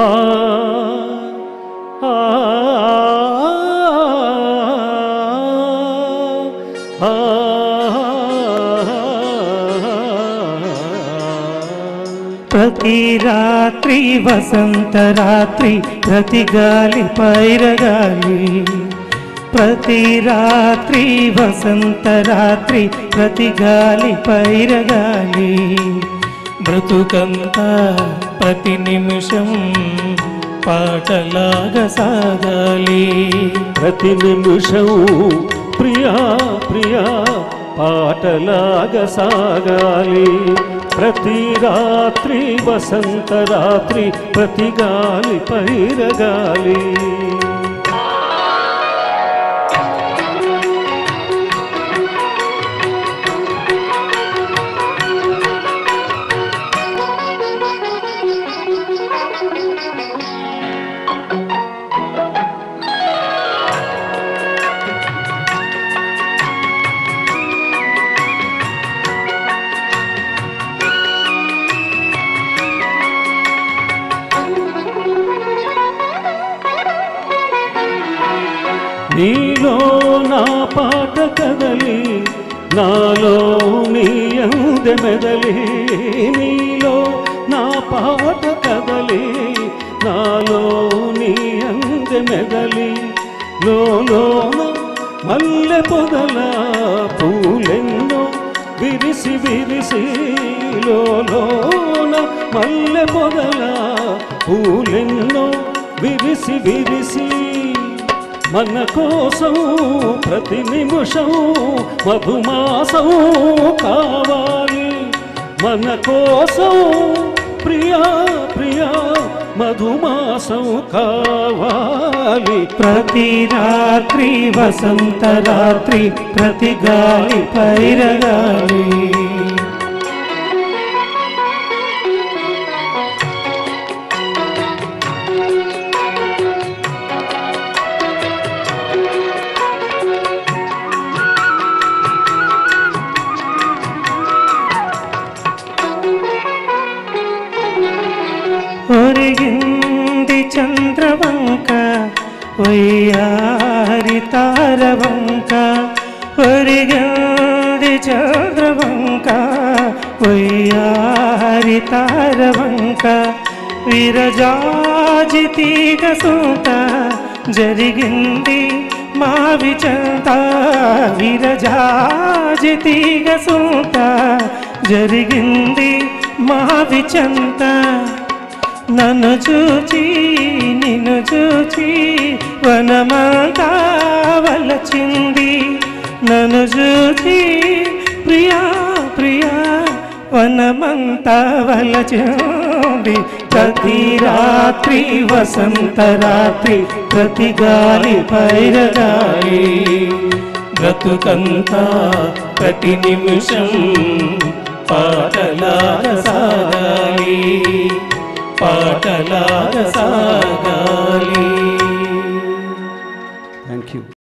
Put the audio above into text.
Ah. ప్రతి రాత్రి వసంత రాత్రి ప్రతి గాలి పైరగాలి. ప్రతి రాత్రి వసంత రాత్రి ప్రతి గాలి పైరగాలి. బ్రతుకంతా ప్రతి నిమిషం పాటలాగా సాగాలి. ప్రతి నిమిషం ప్రియా ప్రియా పాటలాగా సాగాలి. ప్రతి రాత్రి వసంత రాత్రి ప్రతి గాలి పైరగాలి. నీలో నా పాట కదలి నాలో నీ అంద మెదలి నీలో నా పాట కదలి నాలో నీ అంద మెదలి లోలోన మల్లె పొదల పూలెన్నో విరిసి విరిసి లోన మల్లె పొదల పూలెన్నో విరిసి విరిసి మన కోసం ప్రతి నిమిషం మధుమాసం కావాలి. మన కోసం ప్రియా ప్రియా మధుమాసం కావాలి. ప్రతి రాత్రి వసంత రాత్రి ప్రతి గాలి పైరగాలి. ఒరిగింది చంద్రవంక వయ్యారి తారవంక. ఒరిగింది చంద్రవంక వయ్యారి తారవంక. విరజాజి తీగ సూత జరిగింది మావి చంత. విరజాజి తీగ సూత జరిగింది మావి చంత. నన్ను చూచి నిన్ను చూచి వనమంతా వలచింది. నన్ను చూచి ప్రియా ప్రియా వనమంతా వలచింది. ప్రతి రాత్రి వసంత రాత్రి ప్రతి గాలి పైరగాలి. బ్రతుకంతా ప్రతి నిమిషం పాటలా సాగాలి. పాటలాగా సాగాలి